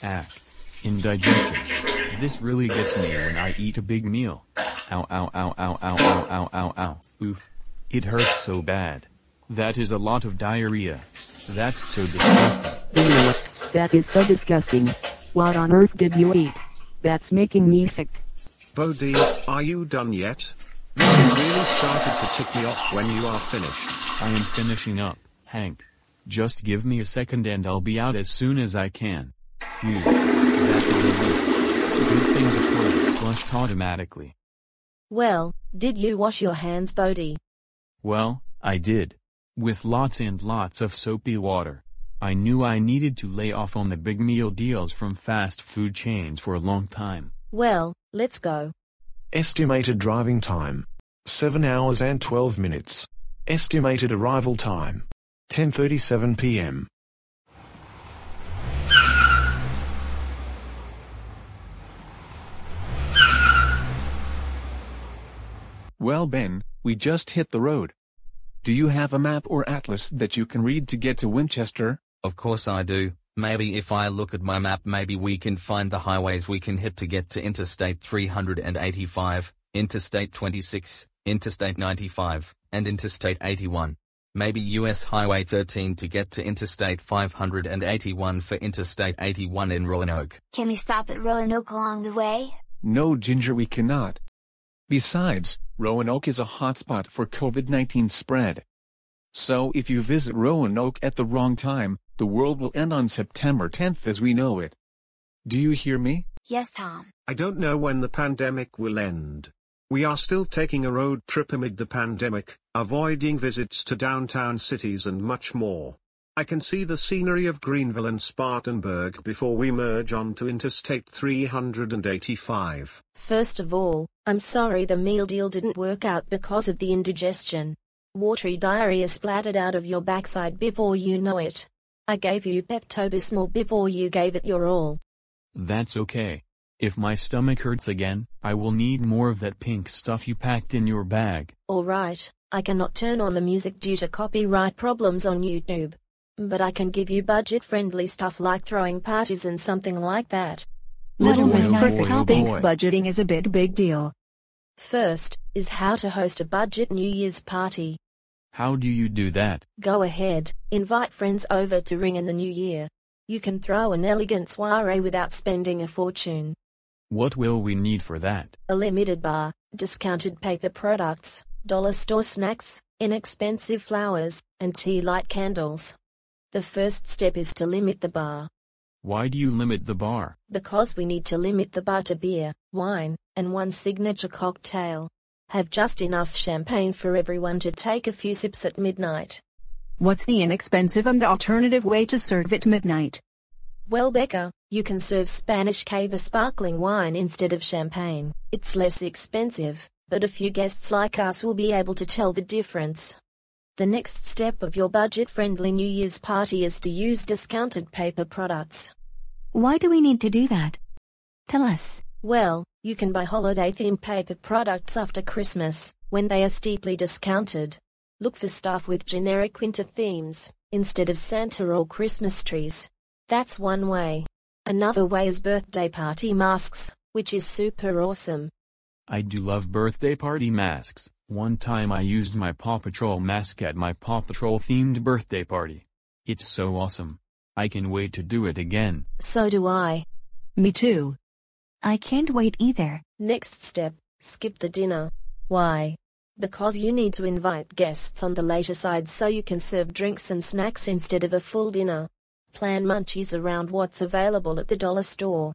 Ah. Indigestion. This really gets me when I eat a big meal. Ow ow ow ow ow ow ow ow ow. Oof. It hurts so bad. That is a lot of diarrhea. That's so disgusting. Ew, that is so disgusting. What on earth did you eat? That's making me sick. Bodi, are you done yet? You really started to tick me off when you are finished. I am finishing up, Hank. Just give me a second and I'll be out as soon as I can. Phew. That's a relief. Good thing the toilet flushed automatically. Well, did you wash your hands, Bodi? Well, I did. With lots and lots of soapy water. I knew I needed to lay off on the big meal deals from fast food chains for a long time. Well, let's go. Estimated driving time 7 hours and 12 minutes. Estimated arrival time 10:37 p.m. Well Ben, we just hit the road. Do you have a map or atlas that you can read to get to Winchester? Of course I do. Maybe if I look at my map maybe we can find the highways we can hit to get to Interstate 385, Interstate 26, Interstate 95, and Interstate 81. Maybe US Highway 13 to get to Interstate 581 for Interstate 81 in Roanoke. Can we stop at Roanoke along the way? No Ginger we cannot. Besides, Roanoke is a hotspot for COVID-19 spread. So if you visit Roanoke at the wrong time, the world will end on September 10th as we know it. Do you hear me? Yes, Tom. I don't know when the pandemic will end. We are still taking a road trip amid the pandemic, avoiding visits to downtown cities and much more. I can see the scenery of Greenville and Spartanburg before we merge onto Interstate 385. First of all, I'm sorry the meal deal didn't work out because of the indigestion. Watery diarrhea splattered out of your backside before you know it. I gave you Pepto-Bismol before you gave it your all. That's okay. If my stomach hurts again, I will need more of that pink stuff you packed in your bag. Alright, I cannot turn on the music due to copyright problems on YouTube. But I can give you budget-friendly stuff like throwing parties and something like that. Little Miss Perfect thinks budgeting is a big big deal. First, is how to host a budget New Year's party. How do you do that? Go ahead, invite friends over to ring in the new year. You can throw an elegant soiree without spending a fortune. What will we need for that? A limited bar, discounted paper products, dollar store snacks, inexpensive flowers, and tea light candles. The first step is to limit the bar. Why do you limit the bar? Because we need to limit the bar to beer, wine, and one signature cocktail. Have just enough champagne for everyone to take a few sips at midnight. What's the inexpensive and alternative way to serve at midnight? Well, Becca, you can serve Spanish Cava sparkling wine instead of champagne. It's less expensive, but a few guests like us will be able to tell the difference. The next step of your budget-friendly New Year's party is to use discounted paper products. Why do we need to do that? Tell us. Well, you can buy holiday-themed paper products after Christmas, when they are steeply discounted. Look for stuff with generic winter themes, instead of Santa or Christmas trees. That's one way. Another way is birthday party masks, which is super awesome. I do love birthday party masks. One time I used my Paw Patrol mask at my Paw Patrol themed birthday party. It's so awesome. I can wait to do it again. So do I. Me too. I can't wait either. Next step, skip the dinner. Why? Because you need to invite guests on the later side so you can serve drinks and snacks instead of a full dinner. Plan munchies around what's available at the dollar store.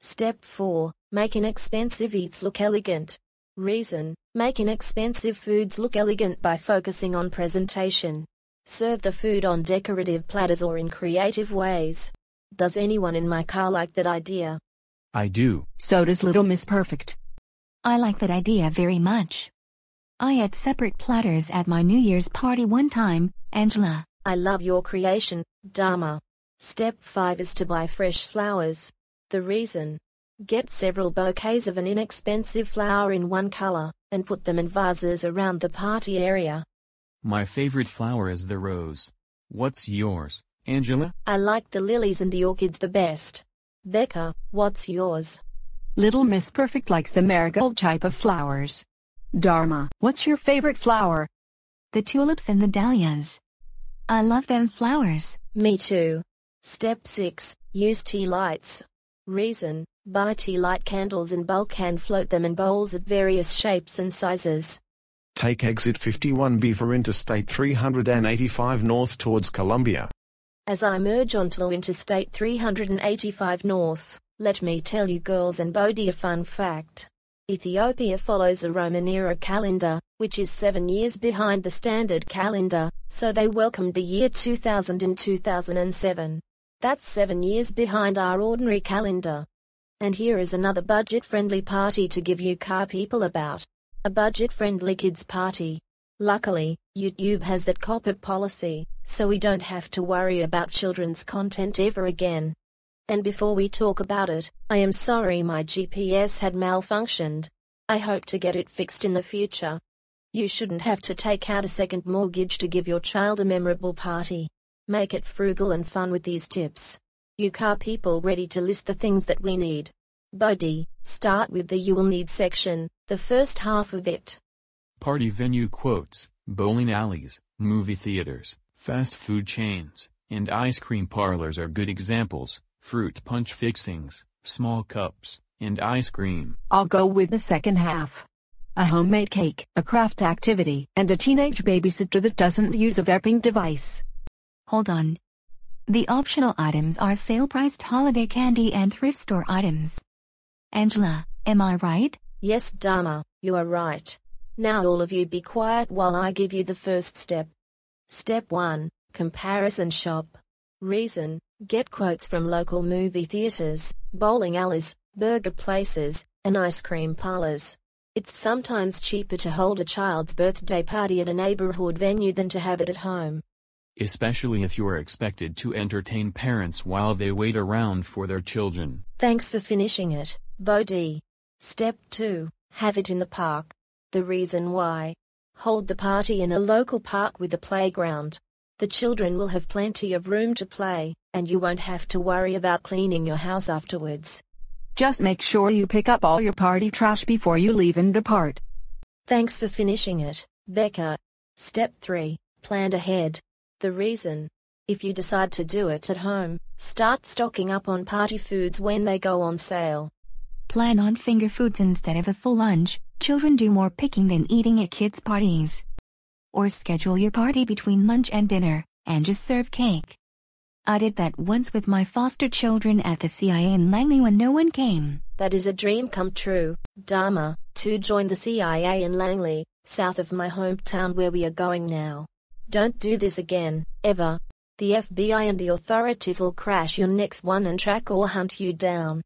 Step 4. Make inexpensive eats look elegant. Reason. Make inexpensive foods look elegant by focusing on presentation. Serve the food on decorative platters or in creative ways. Does anyone in my car like that idea? I do. So does Little Miss Perfect. I like that idea very much. I had separate platters at my New Year's party one time, Angela. I love your creation, Dharma. Step 5 is to buy fresh flowers. The reason? Get several bouquets of an inexpensive flower in one color, and put them in vases around the party area. My favorite flower is the rose. What's yours, Angela? I like the lilies and the orchids the best. Becca, what's yours? Little Miss Perfect likes the marigold type of flowers. Dharma, what's your favorite flower? The tulips and the dahlias. I love them flowers. Me too. Step 6. Use tea lights. Reason. Buy tea light candles in bulk and float them in bowls of various shapes and sizes. Take exit 51B for Interstate 385 north towards Columbia. As I merge onto Interstate 385 North, let me tell you girls and Bodi a fun fact. Ethiopia follows a Roman era calendar, which is seven years behind the standard calendar, so they welcomed the year 2000 in 2007. That's seven years behind our ordinary calendar. And here is another budget-friendly party to give you car people about. A budget-friendly kids party. Luckily, YouTube has that copy policy, so we don't have to worry about children's content ever again. And before we talk about it, I am sorry my GPS had malfunctioned. I hope to get it fixed in the future. You shouldn't have to take out a second mortgage to give your child a memorable party. Make it frugal and fun with these tips. You car people ready to list the things that we need. Bodi, start with the you will need section, the first half of it. Party venue quotes, bowling alleys, movie theaters, fast food chains, and ice cream parlors are good examples, fruit punch fixings, small cups, and ice cream. I'll go with the second half. A homemade cake, a craft activity, and a teenage babysitter that doesn't use a vaping device. Hold on. The optional items are sale-priced holiday candy and thrift store items. Angela, am I right? Yes, Dharma, you are right. Now all of you be quiet while I give you the first step. Step 1. Comparison shop. Reason. Get quotes from local movie theaters, bowling alleys, burger places, and ice cream parlors. It's sometimes cheaper to hold a child's birthday party at a neighborhood venue than to have it at home. Especially if you're expected to entertain parents while they wait around for their children. Thanks for finishing it, Bodi. Step 2. Have it in the park. The reason why. Hold the party in a local park with a playground. The children will have plenty of room to play, and you won't have to worry about cleaning your house afterwards. Just make sure you pick up all your party trash before you leave and depart. Thanks for finishing it, Becca. Step 3. Plan ahead. The reason. If you decide to do it at home, start stocking up on party foods when they go on sale. Plan on finger foods instead of a full lunch. Children do more picking than eating at kids' parties. Or schedule your party between lunch and dinner, and just serve cake. I did that once with my foster children at the CIA in Langley when no one came. That is a dream come true, Dharma, to join the CIA in Langley, south of my hometown where we are going now. Don't do this again, ever. The FBI and the authorities will crash your next one and track or hunt you down.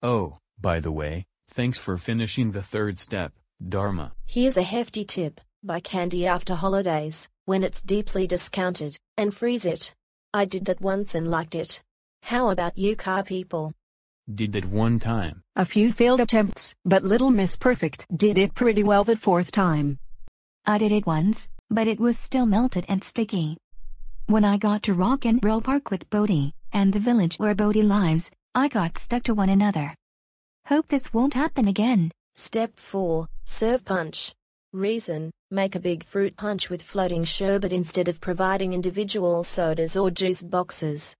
Oh, by the way, thanks for finishing the third step, Dharma. Here's a hefty tip buy candy after holidays, when it's deeply discounted, and freeze it. I did that once and liked it. How about you, car people? Did that one time. A few failed attempts, but Little Miss Perfect did it pretty well the fourth time. I did it once, but it was still melted and sticky. When I got to Rock and Roll Park with Bodi, and the village where Bodi lives, I got stuck to one another. Hope this won't happen again. Step 4. Serve punch. Reason, make a big fruit punch with floating sherbet instead of providing individual sodas or juice boxes.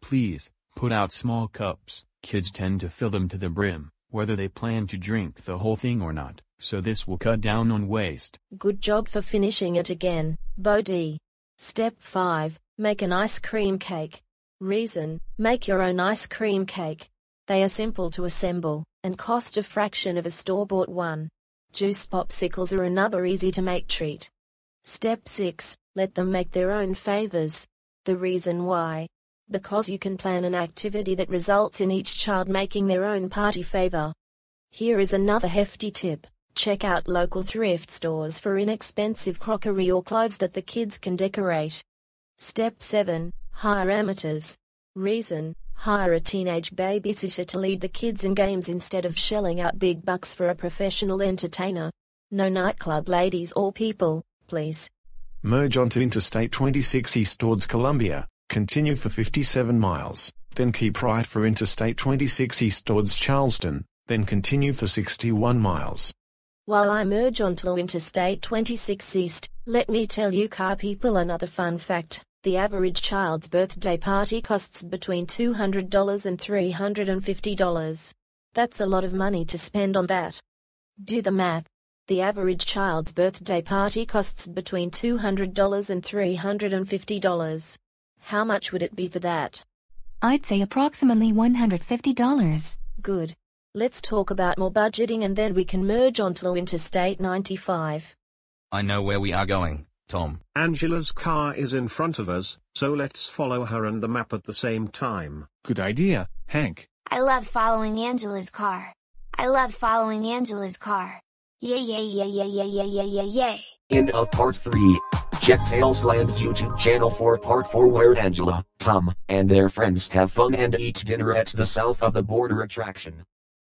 Please, put out small cups, kids tend to fill them to the brim, whether they plan to drink the whole thing or not, so this will cut down on waste. Good job for finishing it again, Bodi. Step 5. Make an ice cream cake. Reason, make your own ice cream cake. They are simple to assemble, and cost a fraction of a store-bought one. Juice popsicles are another easy to make treat. Step 6. Let them make their own favors. The reason why. Because you can plan an activity that results in each child making their own party favor. Here is another hefty tip. Check out local thrift stores for inexpensive crockery or clothes that the kids can decorate. Step 7. Hire amateurs. Reason. Hire a teenage babysitter to lead the kids in games instead of shelling out big bucks for a professional entertainer. No nightclub ladies or people, please. Merge onto Interstate 26 east towards Columbia. Continue for 57 miles. then keep right for Interstate 26 east towards Charleston, then continue for 61 miles. While I merge onto Interstate 26 East, let me tell you car people another fun fact. The average child's birthday party costs between $200 and $350. That's a lot of money to spend on that. Do the math. The average child's birthday party costs between $200 and $350. How much would it be for that? I'd say approximately $150. Good. Let's talk about more budgeting and then we can merge onto Interstate 95. I know where we are going, Tom. Angela's car is in front of us, so let's follow her and the map at the same time. Good idea, Hank. I love following Angela's car. I love following Angela's car. Yay yay yay yay yay yay yay yay yay. End of part 3. Check Tailsland's YouTube channel for part 4 where Angela, Tom, and their friends have fun and eat dinner at the south of the border attraction.